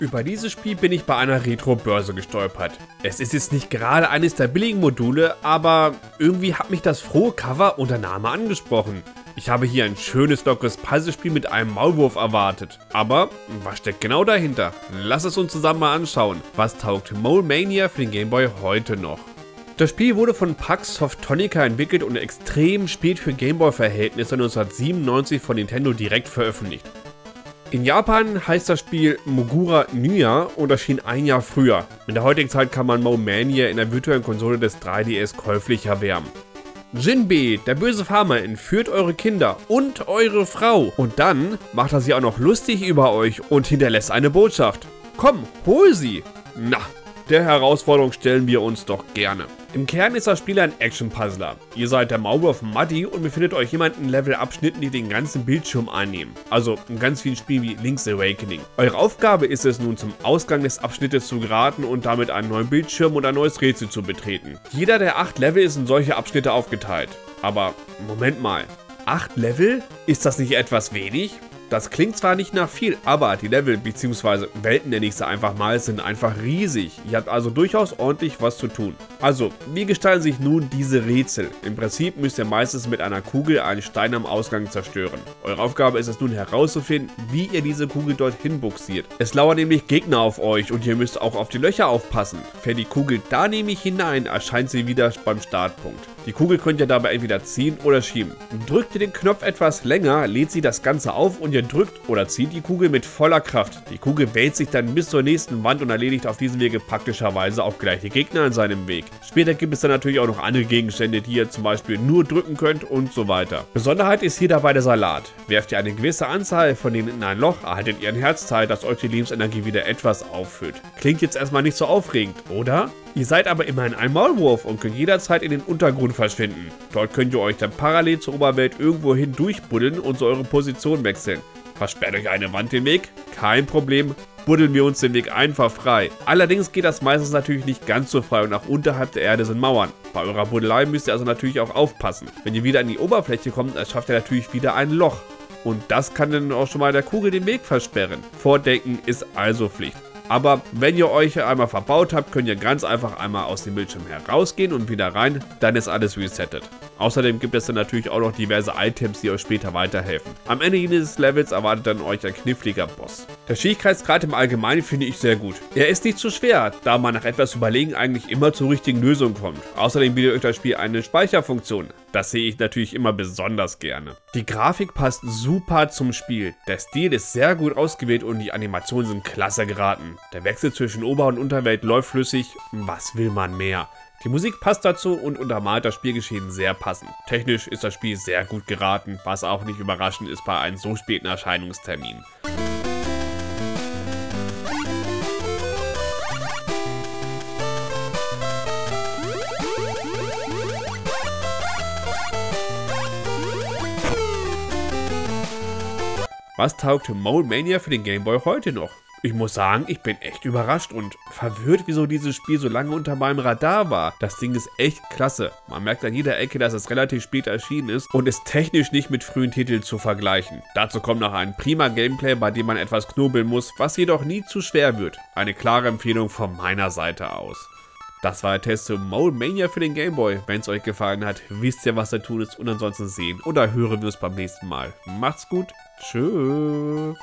Über dieses Spiel bin ich bei einer Retro-Börse gestolpert. Es ist jetzt nicht gerade eines der billigen Module, aber irgendwie hat mich das frohe Cover und der Name angesprochen. Ich habe hier ein schönes, lockeres Puzzlespiel mit einem Maulwurf erwartet. Aber was steckt genau dahinter? Lass es uns zusammen mal anschauen. Was taugt Mole Mania für den Gameboy heute noch? Das Spiel wurde von Pax Softonica entwickelt und extrem spät für Gameboy-Verhältnisse 1997 von Nintendo direkt veröffentlicht. In Japan heißt das Spiel Mogura Nya und erschien ein Jahr früher. In der heutigen Zeit kann man Mo Mania in der virtuellen Konsole des 3DS käuflich erwärmen. Jinbei, der böse Farmer, entführt eure Kinder und eure Frau. Und dann macht er sie auch noch lustig über euch und hinterlässt eine Botschaft. Komm, hol sie! Na, der Herausforderung stellen wir uns doch gerne. Im Kern ist das Spiel ein Action-Puzzler. Ihr seid der Maulwurf Muddy und befindet euch jemand in Levelabschnitten, die den ganzen Bildschirm einnehmen. Also in ganz vielen Spielen wie Link's Awakening. Eure Aufgabe ist es nun zum Ausgang des Abschnittes zu geraten und damit einen neuen Bildschirm und ein neues Rätsel zu betreten. Jeder der acht Level ist in solche Abschnitte aufgeteilt. Aber Moment mal, acht Level? Ist das nicht etwas wenig? Das klingt zwar nicht nach viel, aber die Level bzw. Welten nenne ich sie einfach mal, sind einfach riesig. Ihr habt also durchaus ordentlich was zu tun. Also, wie gestalten sich nun diese Rätsel? Im Prinzip müsst ihr meistens mit einer Kugel einen Stein am Ausgang zerstören. Eure Aufgabe ist es nun herauszufinden, wie ihr diese Kugel dorthin buxiert. Es lauern nämlich Gegner auf euch und ihr müsst auch auf die Löcher aufpassen. Fährt die Kugel da nämlich hinein, erscheint sie wieder beim Startpunkt. Die Kugel könnt ihr dabei entweder ziehen oder schieben. Drückt ihr den Knopf etwas länger, lädt sie das Ganze auf und ihr drückt oder zieht die Kugel mit voller Kraft. Die Kugel wälzt sich dann bis zur nächsten Wand und erledigt auf diesem Wege praktischerweise auch gleich die Gegner in seinem Weg. Später gibt es dann natürlich auch noch andere Gegenstände, die ihr zum Beispiel nur drücken könnt und so weiter. Besonderheit ist hier dabei der Salat. Werft ihr eine gewisse Anzahl von denen in ein Loch, erhaltet ihr ein Herzteil, das euch die Lebensenergie wieder etwas auffüllt. Klingt jetzt erstmal nicht so aufregend, oder? Ihr seid aber immerhin ein Maulwurf und könnt jederzeit in den Untergrund verschwinden. Dort könnt ihr euch dann parallel zur Oberwelt irgendwo hin durchbuddeln und so eure Position wechseln. Versperrt euch eine Wand den Weg? Kein Problem, buddeln wir uns den Weg einfach frei. Allerdings geht das meistens natürlich nicht ganz so frei und auch unterhalb der Erde sind Mauern. Bei eurer Buddelei müsst ihr also natürlich auch aufpassen. Wenn ihr wieder an die Oberfläche kommt, erschafft ihr natürlich wieder ein Loch. Und das kann dann auch schon mal der Kugel den Weg versperren. Vordenken ist also Pflicht. Aber wenn ihr euch einmal verbaut habt, könnt ihr ganz einfach einmal aus dem Bildschirm herausgehen und wieder rein, dann ist alles resettet. Außerdem gibt es dann natürlich auch noch diverse Items, die euch später weiterhelfen. Am Ende jedes Levels erwartet dann euch ein kniffliger Boss. Der Schwierigkeitsgrad im Allgemeinen finde ich sehr gut. Er ist nicht zu schwer, da man nach etwas Überlegen eigentlich immer zur richtigen Lösung kommt. Außerdem bietet euch das Spiel eine Speicherfunktion. Das sehe ich natürlich immer besonders gerne. Die Grafik passt super zum Spiel. Der Stil ist sehr gut ausgewählt und die Animationen sind klasse geraten. Der Wechsel zwischen Ober- und Unterwelt läuft flüssig. Was will man mehr? Die Musik passt dazu und untermalt das Spielgeschehen sehr passend. Technisch ist das Spiel sehr gut geraten, was auch nicht überraschend ist bei einem so späten Erscheinungstermin. Was taugt Mole Mania für den Gameboy heute noch? Ich muss sagen, ich bin echt überrascht und verwirrt, wieso dieses Spiel so lange unter meinem Radar war. Das Ding ist echt klasse. Man merkt an jeder Ecke, dass es relativ spät erschienen ist und ist technisch nicht mit frühen Titeln zu vergleichen. Dazu kommt noch ein prima Gameplay, bei dem man etwas knobeln muss, was jedoch nie zu schwer wird. Eine klare Empfehlung von meiner Seite aus. Das war der Test zu Mole Mania für den Gameboy. Wenn es euch gefallen hat, wisst ihr, was da tun ist und ansonsten sehen oder hören wir uns beim nächsten Mal. Macht's gut. Tschüss.